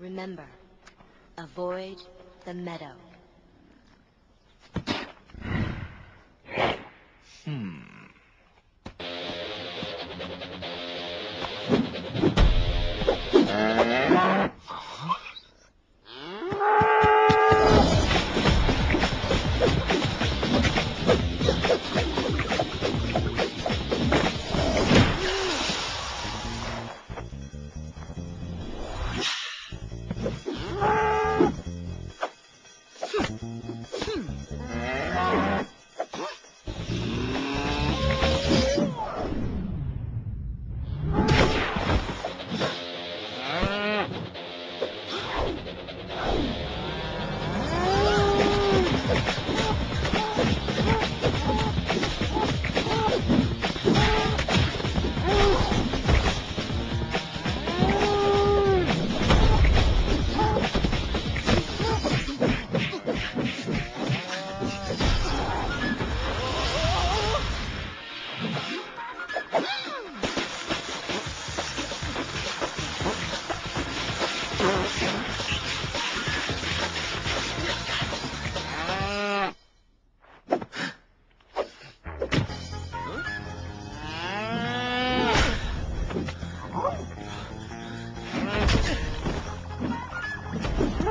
Remember, avoid the meadow. 哼。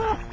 Ah!